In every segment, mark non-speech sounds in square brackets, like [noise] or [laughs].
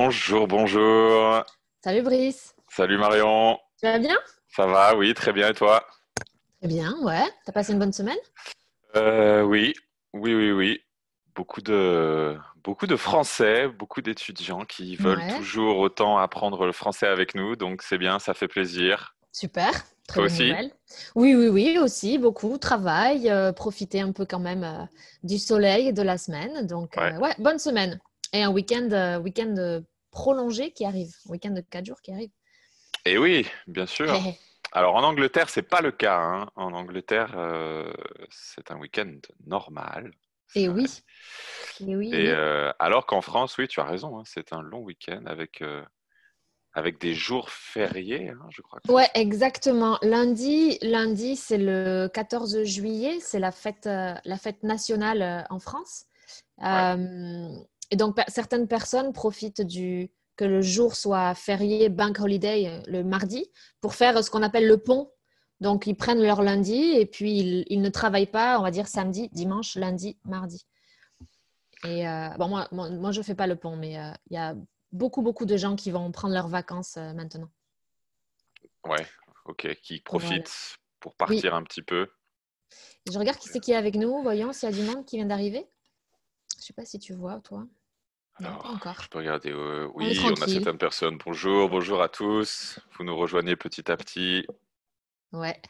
Bonjour, bonjour. Salut Brice. Salut Marion. Tu vas bien? Ça va, oui, très bien. Et toi? Très bien, ouais. T'as passé une bonne semaine? Euh, Oui, oui, oui, oui. Beaucoup de, beaucoup de Français, beaucoup d'étudiants qui veulent Ouais. toujours autant apprendre le français avec nous. Donc c'est bien, ça fait plaisir. Super. Très bonne aussi? nouvelle. Oui, oui, oui, aussi. Beaucoup. Travail. euh, profiter un peu quand même euh, du soleil et de la semaine. Donc, euh, Ouais. ouais, bonne semaine. Et un week-end euh, week-end euh, prolongé qui arrive. Un week-end de 4 jours qui arrive. Et oui, bien sûr. Hé, hé. Alors en Angleterre, c'est pas le cas. hein. En Angleterre, euh, c'est un week-end normal. Et oui. Et oui. Et euh, alors qu'en France, oui, tu as raison, hein, c'est un long week-end avec, euh, avec des jours fériés, hein, je crois. que Ouais, exactement. Lundi, lundi, c'est le 14 juillet, c'est la fête, la fête nationale en France. Et donc, certaines personnes profitent du que le jour soit férié, bank holiday, euh, le mardi, pour faire ce qu'on appelle le pont. Donc, ils prennent leur lundi et puis ils, ils ne travaillent pas, on va dire samedi, dimanche, lundi, mardi. Et euh, bon, moi, moi, moi, je fais pas le pont, mais euh, il y a beaucoup, beaucoup de gens qui vont prendre leurs vacances euh, maintenant. Ouais, ok, qui profitent pour partir un petit peu. Je regarde qui c'est qui est avec nous. Voyons s'il y a du monde qui vient d'arriver. Je sais pas si tu vois, toi. Non, Alors, pas encore. Je peux regarder. euh, oui, on, a certaines personnes. Bonjour, bonjour à tous. Vous nous rejoignez petit à petit. Ouais.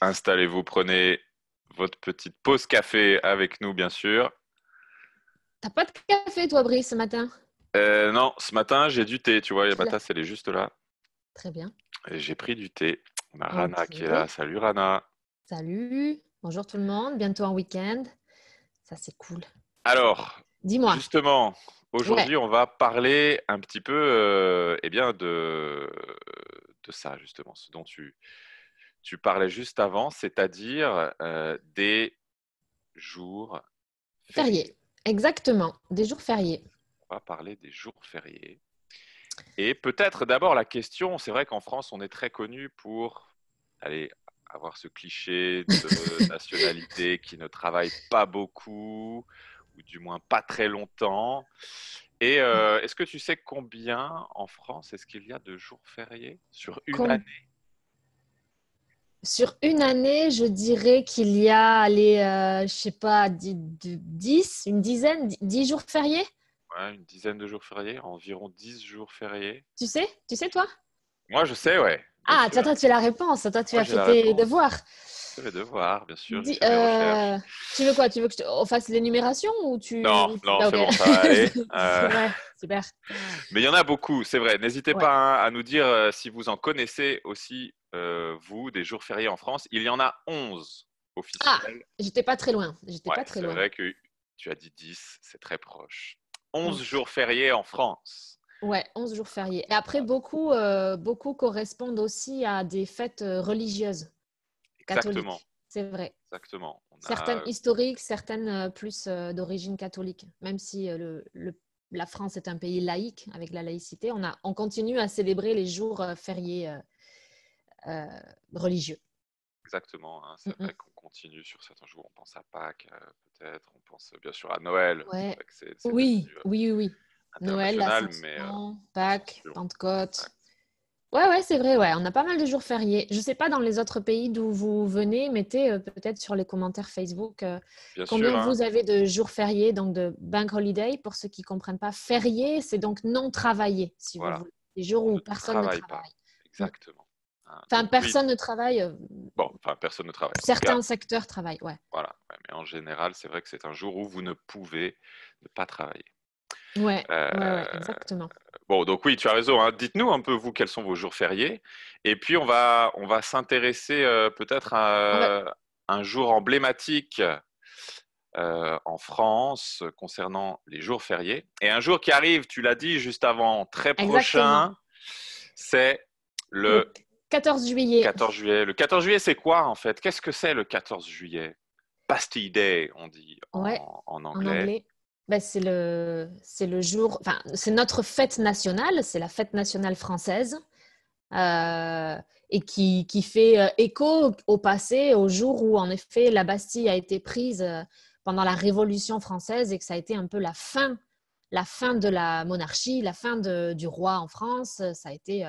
Installez-vous, prenez votre petite pause café avec nous, bien sûr. T'as pas de café, toi, Brice, ce matin? Euh, non, ce matin, j'ai du thé. Tu vois, ma tasse, elle est juste là. Très bien. J'ai pris du thé. On a Rana qui est là. Salut Rana. Salut. Bonjour tout le monde. Bientôt un week-end. Ça, c'est cool. Alors, Dis-moi. Justement, aujourd'hui, on va parler un petit peu euh, eh bien de, de ça, justement, ce dont tu, tu parlais juste avant, c'est-à-dire euh, des jours fériés. Férié. Exactement. Des jours fériés. On va parler des jours fériés. Et peut-être d'abord la question, c'est vrai qu'en France, on est très connu pour aller avoir ce cliché de [laughs] nationalité qui ne travaille pas beaucoup, ou du moins pas très longtemps. Et euh, est-ce que tu sais combien en France est-ce qu'il y a de jours fériés sur une Com- année? Sur une année, je dirais qu'il y a, allez, euh, je sais pas, 10, une dizaine, 10 jours fériés? Ouais, Une dizaine de jours fériés, environ 10 jours fériés. Tu sais? Tu sais, toi? Moi, je sais, ouais. Ah, toi, toi, tu as la réponse. Toi, tu Moi, as fait tes réponse. devoirs. Je vais devoir, bien sûr. Dis- euh, tu veux quoi? Tu veux que je te- on fasse l'énumération ou tu Non, non, Ah, c'est bon, ça va aller. [laughs] Euh, Ouais, super. Mais il y en a beaucoup, c'est vrai. N'hésitez Ouais. pas hein, à nous dire euh, si vous en connaissez aussi, euh, vous, des jours fériés en France. Il y en a 11 officiels. J'étais pas très loin. J'étais Ouais, pas très c'est vrai que tu as dit 10, c'est très proche. 11 11. jours fériés en France. Ouais, 11 jours fériés. Et après, beaucoup, euh, beaucoup correspondent aussi à des fêtes euh, religieuses catholiques. Exactement, C'est vrai. exactement. On a- Certaines historiques, certaines euh, plus d'origine catholique. Même si le, le- la France est un pays laïque, avec la laïcité, on, a, on continue à célébrer les jours fériés euh, euh, religieux. Exactement, hein, c'est Mm, vrai qu'on continue sur certains jours. On pense à Pâques, peut-être. On pense bien sûr à Noël. Ouais. Devenu, oui, oui, oui. Noël, mais euh, Pâques. Pentecôte. Ouais, ouais, c'est vrai, ouais. On a pas mal de jours fériés. Je sais pas dans les autres pays d'où vous venez, mettez euh, peut-être sur les commentaires Facebook euh, bien combien sûr. hein. vous avez de jours fériés, donc de bank holiday. Pour ceux qui comprennent pas, férié, c'est donc non travaillé, si Voilà. vous voulez. Les jours On où ne personne ne travaille pas. Exactement. Hein, Enfin, oui, personne ne travaille. euh, Bon, enfin, personne ne travaille. Certains secteurs travaillent, ouais. Voilà, ouais, mais en général, c'est vrai que c'est un jour où vous ne pouvez ne pas travailler. Ouais, ouais, ouais, Euh, exactement. Bon, donc oui, tu as raison. hein. Dites-nous un peu, vous, quels sont vos jours fériés. Et puis, on va, on va s'intéresser euh, peut-être à un jour emblématique euh, en France concernant les jours fériés. Et un jour qui arrive, tu l'as dit juste avant, très prochain, c'est le Le 14 juillet. 14 juillet. Le 14 juillet, c'est quoi en fait? Qu'est-ce que c'est le 14 juillet? Bastille Day, on dit En anglais. Ben, c'est le, le jour, enfin, c'est notre fête nationale, c'est la fête nationale française, euh, et qui, qui fait euh, écho au passé, au jour où, en effet, la Bastille a été prise euh, pendant la Révolution française et que ça a été un peu la fin la fin de la monarchie, la fin du roi en France. Ça a été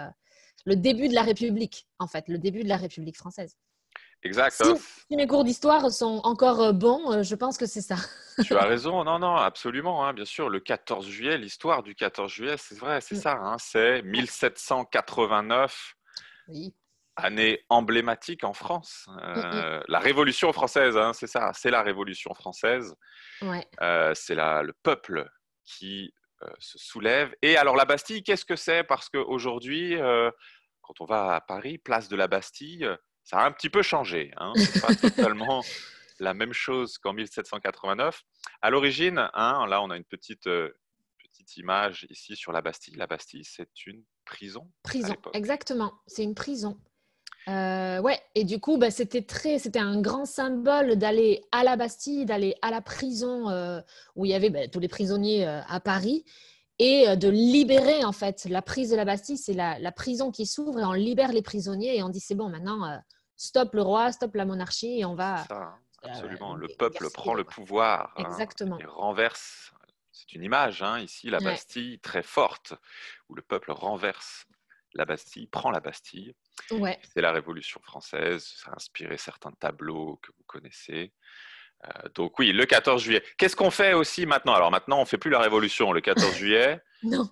le début de la République, en fait, le début de la République française. Exact. Si, si, mes cours d'histoire sont encore bons, je pense que c'est ça. [laughs] tu as [laughs] raison, non, non, absolument, hein, bien sûr. Le 14 juillet, l'histoire du 14 juillet, c'est vrai, c'est mm. ça, hein, c'est 1789. Oui année emblématique en France. Mm, mm. Euh, la Révolution française, hein, c'est ça, c'est la Révolution française. Euh, c'est le peuple qui euh, se soulève. Et alors la Bastille, qu'est-ce que c'est? Parce qu'aujourd'hui, quand on va à Paris, place de la Bastille, ça a un petit peu changé. Hein. C'est pas [laughs] totalement la même chose qu'en 1789. À l'origine, hein, là on a une petite, petite image ici sur la Bastille. La Bastille, c'est une prison. Prison, exactement. C'est une prison. Euh, ouais, et du coup, bah, c'était très, c'était un grand symbole d'aller à la Bastille, d'aller à la prison euh, où il y avait bah, tous les prisonniers euh, à Paris et de libérer en fait la prise de la Bastille. C'est la, prison qui s'ouvre et on libère les prisonniers et on dit c'est bon maintenant, stop le roi, stop la monarchie et on va. Ça, hein, absolument. le peuple prend le pouvoir. Hein, Exactement. et renverse. C'est une image hein, ici, la Bastille très forte où le peuple renverse la Bastille, prend la Bastille. C'est la Révolution française, ça a inspiré certains tableaux que vous connaissez. Euh, donc oui, le 14 juillet. Qu'est-ce qu'on fait aussi maintenant? Alors maintenant, on ne fait plus la Révolution le 14 [laughs] juillet. non,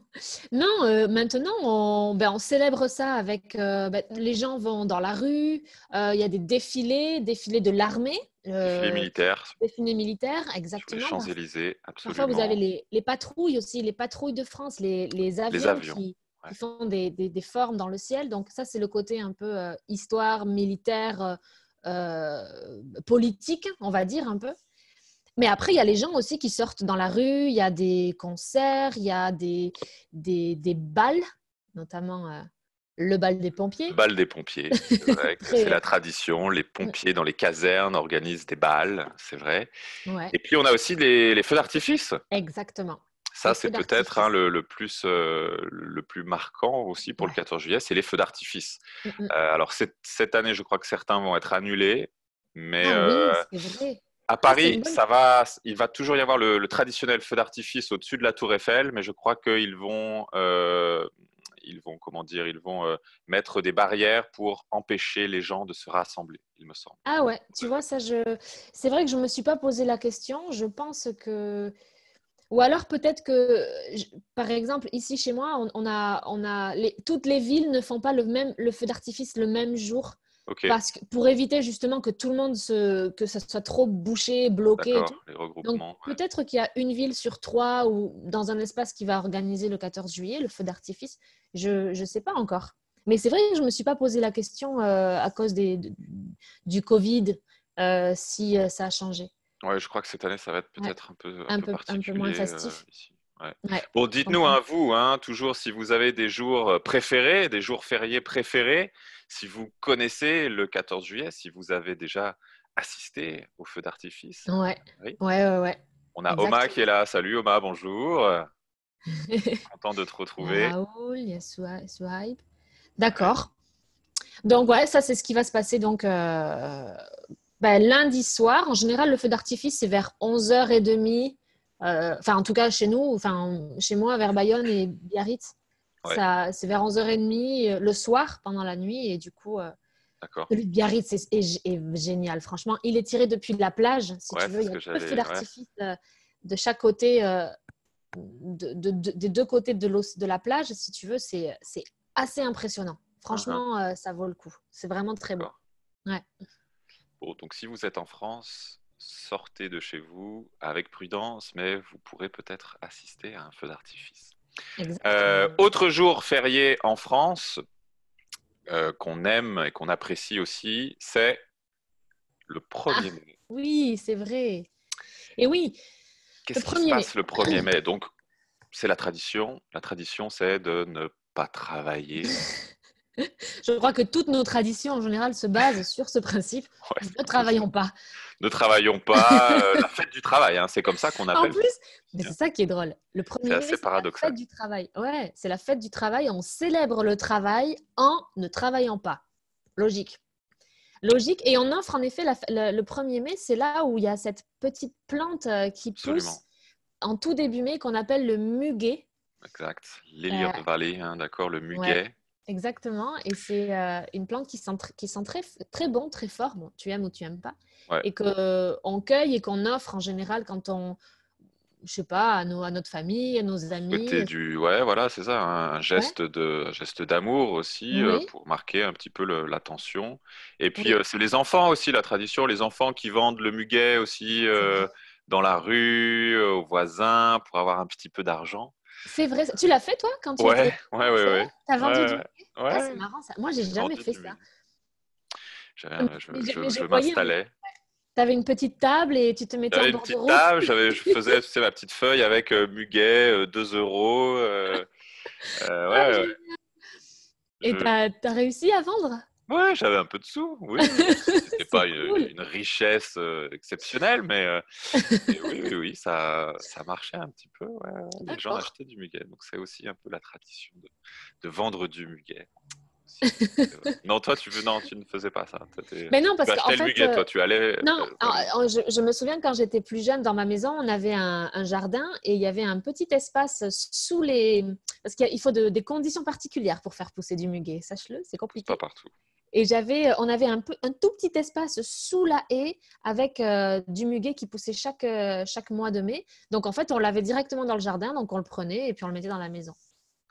non euh, maintenant, on, ben, on, célèbre ça avec... Euh, ben, les gens vont dans la rue, il y a des défilés, défilés de l'armée. défilés militaires. Défilés militaires, exactement. les Champs-Élysées, absolument. Parfois, vous avez les, les, patrouilles aussi, les patrouilles de France, les, les avions, les avions. Qui, qui font des, des, formes dans le ciel. Donc ça, c'est le côté un peu histoire, militaire, euh, euh, politique, on va dire un peu. Mais après, il y a les gens aussi qui sortent dans la rue, il y a des concerts, il y a des, des, des balles, notamment le bal des pompiers. Le bal des pompiers, c'est vrai [laughs] c'est la tradition. Les pompiers dans les casernes organisent des balles, c'est vrai. Et puis on a aussi les, les feux d'artifice. Exactement. Ça, c'est peut-être hein, le, plus, euh, le plus marquant aussi pour le 14 juillet, c'est les feux d'artifice. Mmh, mmh. Euh, alors, cette, année, je crois que certains vont être annulés, mais ah euh, à ah, Paris, ça va, il va toujours y avoir le, traditionnel feu d'artifice au-dessus de la Tour Eiffel, mais je crois qu'ils vont, ils vont, comment dire, ils vont mettre des barrières pour empêcher les gens de se rassembler, il me semble. Ah ouais, tu vois, ça, je... c'est vrai que je ne me suis pas posé la question. Je pense que ou alors peut-être que, par exemple, ici chez moi, on, a, on a toutes les villes ne font pas le, même, le feu d'artifice le même jour. Parce que, pour éviter justement que tout le monde se, que ça soit trop bouché, bloqué. Donc peut-être qu'il y a une ville sur trois ou dans un espace qui va organiser le 14 juillet le feu d'artifice. Je ne sais pas encore. Mais c'est vrai que je ne me suis pas posé la question euh, à cause des, du Covid euh, si euh, ça a changé. Ouais, je crois que cette année, ça va être peut-être un peu, un, peu, un peu moins euh, festif. Bon, dites-nous, hein, vous, hein, toujours si vous avez des jours euh, préférés, des jours fériés préférés, si vous connaissez le 14 juillet, si vous avez déjà assisté au feu d'artifice. Ouais. Oui. ouais, ouais, ouais. On a Oma qui est là. Salut Oma, bonjour. [laughs] Content de te retrouver. Raoul, il y a D'accord. Donc, ouais, ça, c'est ce qui va se passer donc euh, ben, lundi soir, en général, le feu d'artifice, c'est vers 11h30. Euh, enfin, en tout cas, chez nous, enfin, chez moi, vers Bayonne et Biarritz. C'est vers 11h30 euh, le soir, pendant la nuit. Et du coup, euh, celui de Biarritz est, génial. Franchement, il est tiré depuis la plage, si tu veux. Il y a peu de feux d'artifice de chaque côté, des deux côtés de, de la plage, si tu veux. C'est assez impressionnant. Franchement, uh-huh. ça vaut le coup. C'est vraiment très beau. Ouais donc si vous êtes en France, sortez de chez vous avec prudence, mais vous pourrez peut-être assister à un feu d'artifice. Euh, autre jour férié en France euh, qu'on aime et qu'on apprécie aussi, c'est le 1er ah, mai. Oui, c'est vrai. Et oui. Qu'est-ce qui se passe le 1er mai? Donc, c'est la tradition. La tradition, c'est de ne pas travailler. [laughs] Je crois que toutes nos traditions en général se basent sur ce principe. [laughs] ne travaillons pas. Ne travaillons pas. Euh, la fête du travail, hein, c'est comme ça qu'on appelle. En plus, c'est ça qui est drôle. Le premier c'est paradoxal. la fête du travail. Ouais, c'est la fête du travail. On célèbre le travail en ne travaillant pas. Logique. Logique. Et on offre en effet le 1er mai, c'est là où il y a cette petite plante euh, qui pousse en tout début mai qu'on appelle le muguet. Exact. L'élire de vallée, hein, d'accord, le muguet. Exactement. Et c'est une plante qui sent, qui sent très, très bon, très fort. Bon, tu aimes ou tu aimes pas. Et qu'on cueille et qu'on offre en général quand on, je sais pas, à, nos, à notre famille, à nos amis. C'était du, ouais, voilà, c'est ça, un geste de, geste d'amour aussi euh, pour marquer un petit peu l'attention. Et puis euh, c'est les enfants aussi, la tradition, les enfants qui vendent le muguet aussi euh, dans la rue, aux voisins, pour avoir un petit peu d'argent. C'est vrai, tu l'as fait toi quand tu ouais, étais... ouais, ouais, ouais, T'as vendu ouais, du muguet ah, C'est marrant ça. Moi, j'ai jamais fait ça. je, je, je m'installais. Tu avais une petite table et tu te mettais en de route. table, je [laughs] faisais tu sais, ma petite feuille avec euh, muguet, 2 euh, euros. Euh, euh ouais, ah, ouais. Et tu as, réussi à vendre? Ouais, j'avais un peu de sous, oui. [laughs] C'était pas une, richesse exceptionnelle, [laughs] mais, oui, oui, oui, ça, ça marchait un petit peu. Ouais. Les gens achetaient du muguet, donc c'est aussi un peu la tradition de, de vendre du muguet. [laughs] non, toi, tu, veux... non, tu ne faisais pas ça. Mais non, parce que. le muguet, toi, tu allais. Non, euh, je, me souviens quand j'étais plus jeune, dans ma maison, on avait un, jardin et il y avait un petit espace sous les. Parce qu'il faut des conditions particulières pour faire pousser du muguet. Sache-le, c'est compliqué. Pas partout. Et j'avais, on avait un, peu, un tout petit espace sous la haie avec euh, du muguet qui poussait chaque, euh, chaque mois de mai. Donc en fait, on l'avait directement dans le jardin, donc on le prenait et puis on le mettait dans la maison.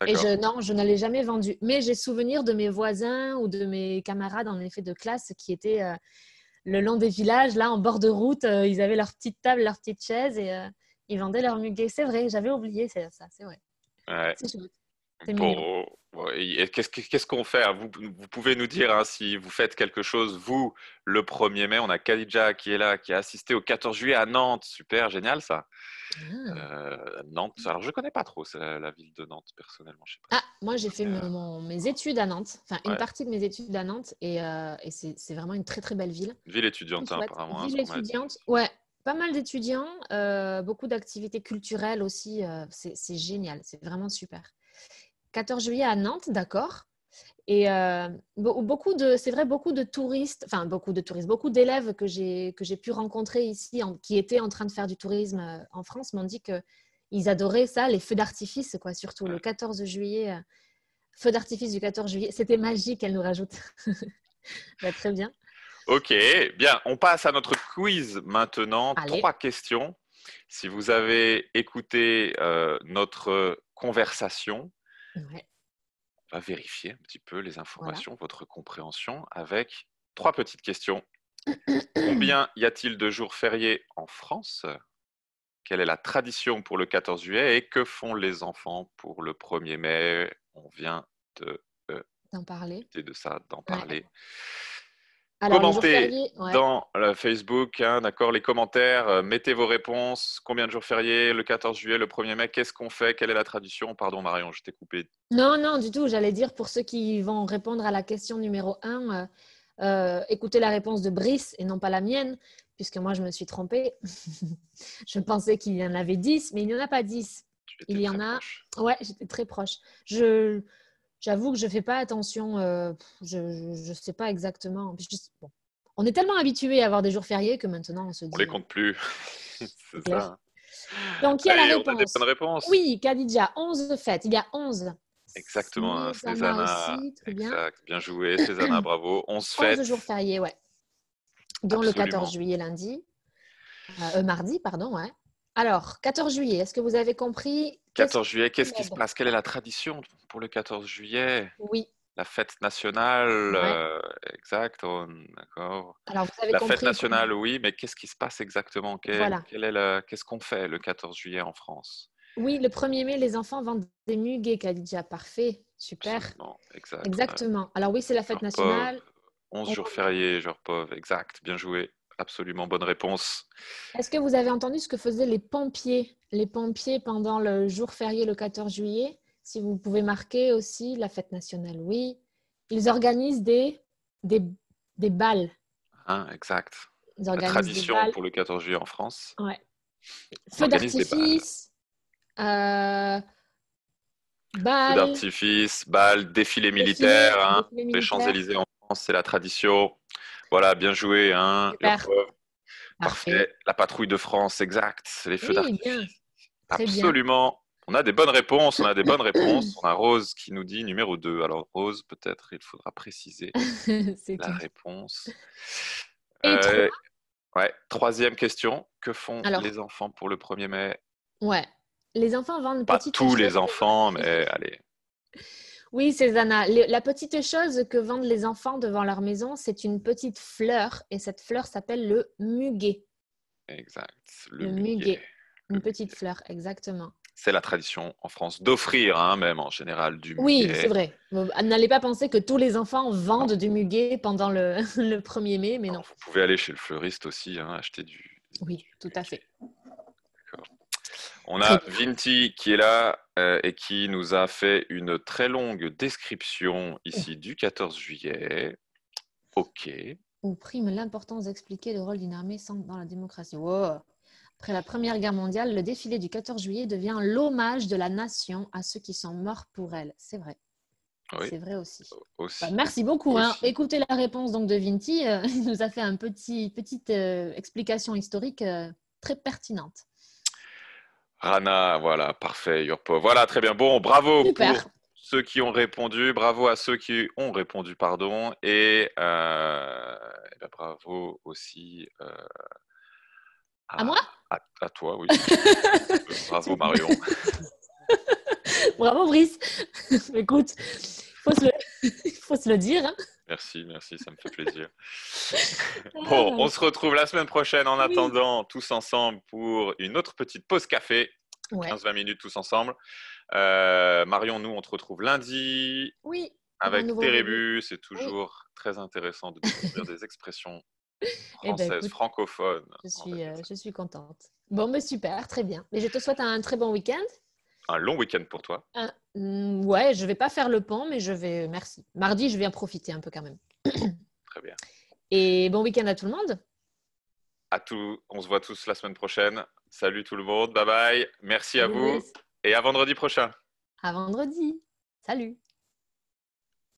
Et je, non, je ne l'ai jamais vendu. Mais j'ai souvenir de mes voisins ou de mes camarades, en effet, de classe qui étaient euh, le long des villages, là, en bord de route. Euh, ils avaient leur petite table, leur petite chaise et euh, ils vendaient leur muguet. C'est vrai, j'avais oublié ça, c'est vrai. Ouais. Bon, Qu'est-ce qu'on fait vous, vous, pouvez nous dire hein, si vous faites quelque chose, vous, le 1er mai. On a Khadija qui est là, qui a assisté au 14 juillet à Nantes. Super, génial ça. Ah. Euh, Nantes, alors je ne connais pas trop la, ville de Nantes personnellement. Je sais pas. Ah, moi j'ai fait euh, mes études à Nantes, enfin une partie de mes études à Nantes et, euh, et c'est vraiment une très très belle ville. Ville étudiante hein, apparemment. Hein, ville étudiante, ouais, pas mal d'étudiants, beaucoup d'activités culturelles aussi, c'est génial, c'est vraiment super. 14 juillet à Nantes, d'accord. Et euh, beaucoup de, c'est vrai, beaucoup de touristes, enfin beaucoup de touristes, beaucoup d'élèves que j'ai que j'ai pu rencontrer ici, qui étaient en train de faire du tourisme euh, en France, m'ont dit que ils adoraient ça, les feux d'artifice, quoi, surtout le 14 juillet, euh, feu d'artifice du 14 juillet, c'était magique. Elle nous rajoute. [laughs] Bah, très bien. Ok, bien, on passe à notre quiz maintenant. Trois questions. Si vous avez écouté notre conversation, ouais va vérifier un petit peu les informations, votre compréhension avec trois petites questions. Combien [clears throat] y a-t-il de jours fériés en France? Quelle est la tradition pour le 14 juillet et que font les enfants pour le 1er mai? On vient de euh, d'en parler. de ça, d'en parler. Commentez dans le Facebook, hein, d'accord, les commentaires, euh, mettez vos réponses. Combien de jours fériés? Le 14 juillet, le 1er mai, qu'est-ce qu'on fait? Quelle est la tradition? Pardon Marion, je t'ai coupé. Non, non, du tout. J'allais dire pour ceux qui vont répondre à la question numéro 1, euh, euh, écoutez la réponse de Brice et non pas la mienne, puisque moi je me suis trompée. [laughs] je pensais qu'il y en avait 10, mais il n'y en a pas 10. Il y en a. Ouais, j'étais très proche. Je J'avoue que je ne fais pas attention. Euh, je ne sais pas exactement. On est tellement habitué à avoir des jours fériés que maintenant on se dit. On les compte plus. [laughs] c'est ça. Donc, il y a la réponse. des bonnes réponses. Oui, Khadija, 11 fêtes. Il y a 11. Exactement, Cézanne. bien. bien joué, Cézanne, [coughs] bravo. 11 fêtes. 11 jours fériés, ouais. Dont le 14 juillet lundi. Euh, euh, mardi, pardon, ouais. Alors, 14 juillet, est-ce que vous avez compris 14 juillet, qu'est-ce qui se passe? Quelle est la tradition pour le 14 juillet? Oui. La fête nationale, euh, exact, oh, d'accord. Alors, vous avez La fête nationale, oui, mais qu'est-ce qui se passe exactement? Qu'est-ce qu'on fait le 14 juillet en France? Oui, le 1er mai, les enfants vendent des muguets, Khadija. Parfait, super. exact, Exactement. Alors oui, c'est la fête nationale. 11 jours fériés, genre pauvre, exact, bien joué. Absolument bonne réponse. Est-ce que vous avez entendu ce que faisaient les pompiers? Les pompiers pendant le jour férié le 14 juillet Si vous pouvez marquer aussi la fête nationale, oui. Ils organisent des, des, des balles. Ah, exact. la tradition pour le 14 juillet en France. Ouais. Feu d'artifice. Euh, Feu d'artifice, balles, défilé, militaire. Hein. Les Champs-Élysées en France, c'est la tradition. Voilà, bien joué. Hein, Parfait. La patrouille de France, exact. Les feux d'artifice. Très bien. Absolument. On a des bonnes réponses, on a des bonnes réponses. On a Rose qui nous dit numéro 2. Alors Rose, peut-être il faudra préciser [laughs] la réponse. Et Euh, trois ouais, troisième question. Que font Alors. les enfants pour le 1er mai? Ouais. Les enfants vendent Pas tous les enfants, mais allez. Oui, Cézanne, la petite chose que vendent les enfants devant leur maison, c'est une petite fleur et cette fleur s'appelle le muguet. Exact. Le muguet. muguet. Une Le petite muguet. fleur, exactement. C'est la tradition en France d'offrir, hein, même en général, du Oui, muguet. c'est vrai. Bon, N'allez pas penser que tous les enfants vendent du muguet pendant le, [laughs] le 1er mai, mais non. Vous pouvez aller chez le fleuriste aussi, hein, acheter du. Oui, tout à fait. On a Vinti qui est là euh, et qui nous a fait une très longue description ici du 14 juillet. Ok. Où prime l'importance d'expliquer le rôle d'une armée sans- dans la démocratie. Wow. Après la Première Guerre mondiale, le défilé du 14 juillet devient l'hommage de la nation à ceux qui sont morts pour elle. C'est vrai. Oui, C'est vrai aussi. aussi. Bah, merci beaucoup. Hein. Écoutez la réponse donc de Vinti. euh, [laughs] il nous a fait une petit, petite euh, explication historique euh, très pertinente. Rana, voilà, parfait, Yurpo. Voilà, très bien. Bon, bravo Super. pour ceux qui ont répondu. Bravo à ceux qui ont répondu, pardon. Et, euh, ben, bravo aussi euh, À moi? à, à toi, oui. [laughs] bravo, Marion. Bravo Brice. [laughs] Écoute, faut le, [laughs] faut se le dire. hein. Merci, merci, ça me fait plaisir. [laughs] Bon, on se retrouve la semaine prochaine en Oui. attendant tous ensemble pour une autre petite pause café, Ouais. 15-20 minutes tous ensemble. Euh, Marion, nous, on te retrouve lundi Oui. Avec nouveau Térébu. C'est toujours très intéressant de découvrir des expressions [laughs] Eh ben, françaises, écoute, francophones. Je suis, euh, je suis contente. Bon, mais super, très bien. Mais je te souhaite un très bon week-end. Un long week-end pour toi. Mm, Ouais, je vais pas faire le pont, mais je vais. Merci. Mardi, je vais en profiter un peu quand même. [coughs] Très bien. Et bon week-end à tout le monde. À tout, on se voit tous la semaine prochaine. Salut tout le monde. Bye bye. Merci à vous et à vendredi prochain. À vendredi. Salut.